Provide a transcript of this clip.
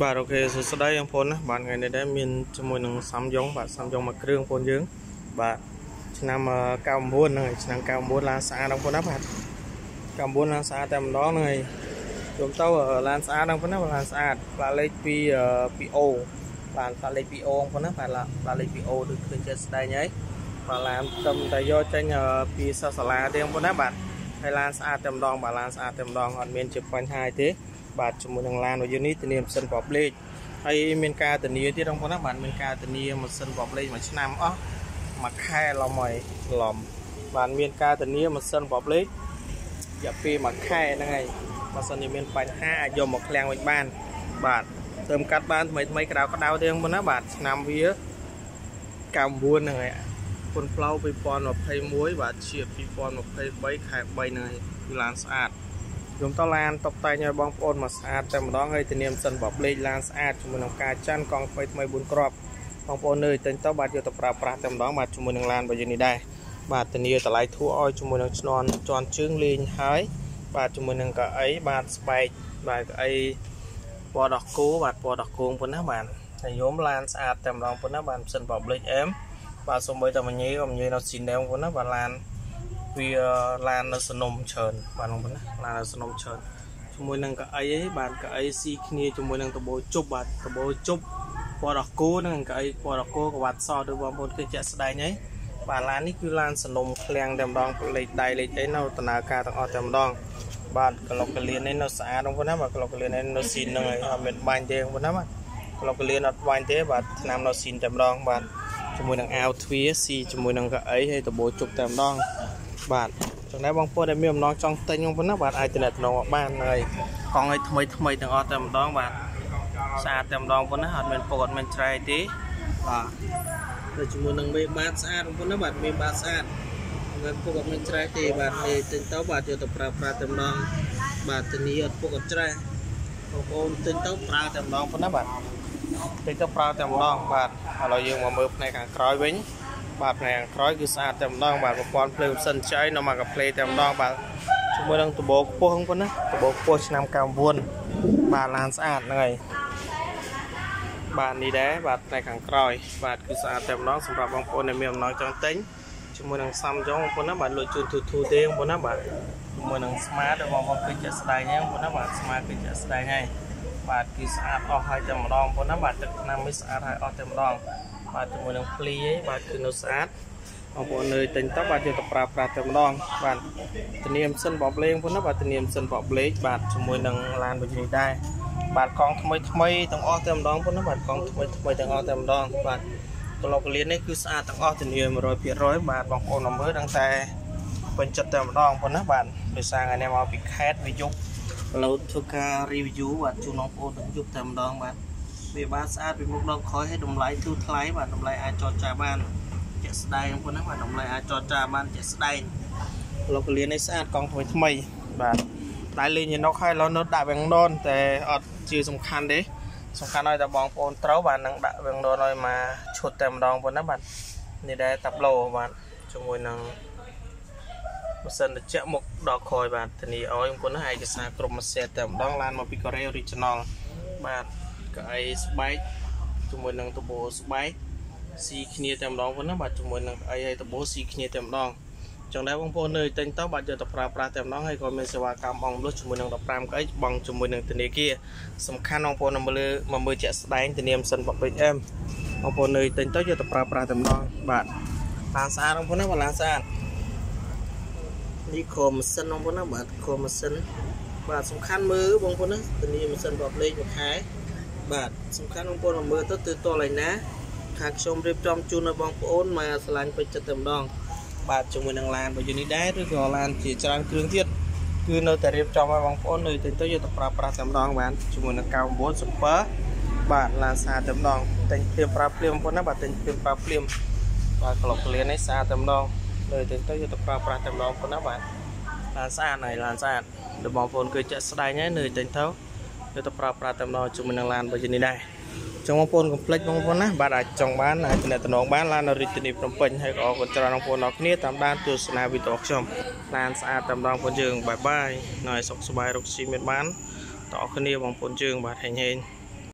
បាទអូខេសួស្តីបងប្អូនណាបាទថ្ងៃនេះដែរមានជាមួយនឹងសាំយ៉ុងបាទសាំយ៉ុងមួយគ្រឿងបងប្អូនយើង បាទឆ្នាំ99ហ្នឹងហើយឆ្នាំ99ឡានស្អាតបងប្អូនណាបាទ99ឡានស្អាតតែម្ដងហ្នឹងហើយជុំទៅឡានស្អាតបងប្អូនណាឡានស្អាតផ្លាកលេខពីពីអូបាទផ្លាកលេខពីអូបងប្អូនណាបាទផ្លាកលេខពីអូដូចឃើញចិត្តស្ដែងហើយបាទឡានទឹមតែយកចេញពីសាសាឡាទេបងប្អូនណាបាទហើយឡានស្អាតតែម្ដងបាទឡានស្អាតតែម្ដងអត់មានជាបញ្ហាទេ បាទជាមួយនឹងឡានរបស់យើងនេះធានាម៉ាស៊ីនប្រប្លេកហើយមានការធានាទៀតបងប្អូនណាបាទមានការធានាម៉ាស៊ីនប្រប្លេកមួយឆ្នាំអស់មួយខែឡំហើយឡំបាទមានការធានាម៉ាស៊ីនប្រប្លេករយៈពេលមួយខែហ្នឹងហើយបើសិនជាមានបញ្ហាអាចយកមកឃ្លាំងវិញបាន បាទទៅកាត់បានថ្មីថ្មីក្តៅក្តៅទេបងប្អូនណាបាទឆ្នាំវា99ហ្នឹងហើយពុនផ្លូវ2021បាទជា2023ខែ3ហ្នឹងហើយគឺឡានស្អាត ខ្ញុំតឡានតុបតែងឲ្យបងប្អូនមកស្អាតតែម្ដងហើយធានាមិនសិនបបលេខឡានស្អាតជាមួយនឹងការចាន់កង់ថ្មីថ្មី4គ្រាប់បងប្អូននៅទិញទៅបាទយកទៅប្រើប្រាស់តែម្ដងបាទជាមួយនឹងឡានរបស់យើងនេះដែរបាទធានាតម្លៃធួឲ្យជាមួយនឹងឆ្នន់ជន់ជើងលេងហើយបាទជាមួយនឹងកៅអីបាទស្បែកបាទកៅអីពណ៌ដោះគោបាទពណ៌ដោះគោប៉ុណ្ណាបាទហើយយមឡានស្អាតតែម្ដងប៉ុណ្ណាបាទមិនសិនបបលេខអែមបាទសូម្បីតែមញីក៏មញីនៅស៊ីណែប៉ុណ្ណាបាទឡាន វាឡាននៅសនំច្រើនបាទបងប្អូនណាឡាននៅសនំច្រើនជាមួយនឹងកៅអីឯងបាទកៅអីស៊ីគ្នាជាមួយនឹងតបោជប់បាទតបោជប់ពណ៌រកូនិងកៅអីពណ៌រកូក្បាត់សទៅបងប្អូនគឺជាក់ស្ដែងហើយបាទឡាននេះគឺឡានសនំឃ្លាំងតែម្ដងលេខដៃលេខអីនៅដំណើរការទាំងអស់តែម្ដងបាទក្លុកកលៀននេះនៅស្អាតបងប្អូនណាបាទក្លុកកលៀននេះនៅស៊ីនហ្នឹងហើយអត់មានបាញ់ទេបងប្អូនណាបាទក្លុកកលៀនអត់បាញ់ទេបាទឆ្នាំនៅស៊ីនតែម្ដងបាទជាមួយនឹងអាវទ្វាស៊ីជាមួយនឹងកៅអីហើយតបោជប់តែម្ដង បាទចំណែកបងប្អូនដែលមានអំណងចង់ទិញបងប្អូនណាបាទអាចទំនាក់ទំនងបានហើយកង់ឲ្យថ្មីថ្មីទាំងអស់តែម្ដងបាទស្អាតតែម្ដងបងប្អូនណាអត់មានពុកអត់មានច្រែកទេបាទទៅជាមួយនឹងមេបាតស្អាតបងប្អូនណាបាទមេបាតស្អាតមានពុកអត់មានច្រែកទេបាទនេះទិញទៅបាទយកទៅប្រើប្រាស់តែម្ដងបាទធានាអត់ពុកអត់ច្រែកបងប្អូនទិញទៅប្រើតែម្ដងប៉ុណ្ណាបាទទិញទៅប្រើតែម្ដងបាទឥឡូវយើងមកមើលផ្នែកខាងក្រោយវិញ បាទផ្នែកខាងក្រោយគឺស្អាតតែម្ដងបាទប្រព័ន្ធភ្លើងសិនចៃនៅមកកាផ្លេតែម្ដងបាទជាមួយនឹងដបោខ្ពស់ហ្នឹងប៉ុណ្ណាដបោខ្ពស់ឆ្នាំ99បាទឡានស្អាតហ្នឹងហើយបាទនេះដែរបាទផ្នែកខាងក្រោយ បាទគឺស្អាតតែម្ដងសម្រាប់បងប្អូនដែលមានអំណងចង់ទិញជាមួយនឹងសាំយ៉ុងបងប្អូនណាបាទលក់ជូនទូទូទេបងប្អូនណាបាទជាមួយនឹង Smart ដែលបងប្អូនឃើញជាក់ស្ដែងហ្នឹងបងប្អូនណាបាទ Smart គឺជាក់ស្ដែងហើយបាទគឺស្អាតអស់ហើយតែម្ដងបងប្អូនណាបាទទឹកថ្នាំនេះស្អាតហើយអស់តែម្ដង បាទជាមួយនឹងភ្លីឯងបាទគឺនៅស្អាតបងប្អូននៅទិញទៅបាទយកទៅប្រើប្រាស់តែម្ដងបាទធានាម៉ាស៊ីនបបលេងផងណាបាទធានាម៉ាស៊ីនបបលេងបាទជាមួយនឹងឡានវិញនេះដែរបាទកង់ថ្មីថ្មីទាំងអស់តែម្ដងផងណាបាទកង់ថ្មីថ្មីទាំងអស់តែម្ដងបាទក្លោកលៀននេះគឺស្អាតទាំងអស់ធានា100%បាទបងប្អូនមើលដឹងតែពេញចិត្តតែម្ដងផងណាបាទដោយសារថ្ងៃនេះមកពីខេតវាយប់ឡូវធ្វើការ review បាទជូនបងប្អូនទាំងយប់តែម្ដងបាទ វាបានស្អាតពីមុខដល់ក្រោយហើយតម្លៃទូថ្លៃបាទតម្លៃអាចចរចាបានជាក់ស្ដែងប៉ុណ្ណឹងបាទតម្លៃអាចចរចាបានជាក់ស្ដែងលោកកលៀននេះស្អាតកង់ថ្មីថ្មីបាទតែលេងយនុកហើយឡូវនៅដាក់វាំងដូនតែអត់ជាសំខាន់ទេសំខាន់ឲ្យតែបងប្អូនត្រូវបាទនឹងដាក់វាំងដូនឲ្យមកឈុតតែម្ដងប៉ុណ្ណាបាទនេះដែរតាប់ឡូបាទជាមួយនឹងម៉ាស៊ីនត្រជាក់មុខដល់ក្រោយបាទធានាឲ្យបងប្អូនណាឯកសារគ្រប់មួយសេតតែម្ដងឡានមកពីកូរ៉េ original បាទ កៅអីស្បែកជាមួយនឹងតបោស្បែកស៊ីគ្នាតែម្ដងប៉ុណ្ណាបាទជាមួយនឹងអីហើយតបោស៊ីគ្នាតែម្ដងចឹងដែរបងប្អូននៅទិញទៅបាទយកទៅប្រើប្រាស់តែម្ដងហើយក៏មានសេវាកម្មបងលុះជាមួយនឹង15កៅបងជាមួយនឹងធនាគារសំខាន់បងប្អូនមកលើមកមើលជាក់ស្ដែងធានាមិនសិន 8M បងប្អូននៅទិញទៅយកទៅប្រើប្រាស់តែម្ដងបាទឡានស្អាតបងប្អូនណាបាទឡានស្អាតនេះខម៉ាស៊ីនបងប្អូនណាបាទខម៉ាស៊ីនបាទសំខាន់មើលបងប្អូនណាធានាម៉ាស៊ីនរាប់លេខមួយខែ បាទសំខាន់បងប្អូនមើលទៅទៅតលឯណាខាងខ្ញុំរៀបចំជូនដល់បងប្អូនមកឆ្លាញ់ពេញចិត្តតែម្ដងបាទជាមួយនឹងឡានរបស់យូនេះដែរឬក៏ឡានជាច្រើនគ្រឿងទៀតគឺនៅតែរៀបចំឲ្យបងប្អូននៅទៅទៅយកទៅប្រើប្រាស់តែម្ដងបាទជាមួយនឹង99 Super បាទឡានស្អាតតែម្ដងតែញភ្លាមប្រើភ្លាមបងប្អូនណាបាទតែញភ្លាមប្រើភ្លាមបាទក្លុកក្លៀននេះស្អាតតែម្ដងនៅទៅទៅយកទៅប្រើប្រាស់តែម្ដងបងប្អូនណាបាទឡានស្អាតហើយឡានស្អាតដល់បងប្អូនគឺចាក់ស្ដែងហើយនៅទៅទៅ យកទៅប្រើប្រាស់តែម្ដងជាមួយនឹងឡានរបស់នេះដែរចង់បងប្អូនកុំភ្លេចបងប្អូនណាបាទអាចចង់បានអាចទំនាក់ទំនងបានឡាននៅរាជធានីភ្នំពេញហើយក៏អរគុណច្រើនបងប្អូនអរគ្នាតាមដានទស្សនាវីដេអូខ្ញុំឡានស្អាតតែម្ដងបងប្អូនយើងបាយបាយនៅឲ្យសុខសប្បាយរកស៊ីមានបានតគ្នាបងប្អូនយើងបាទហែងហែង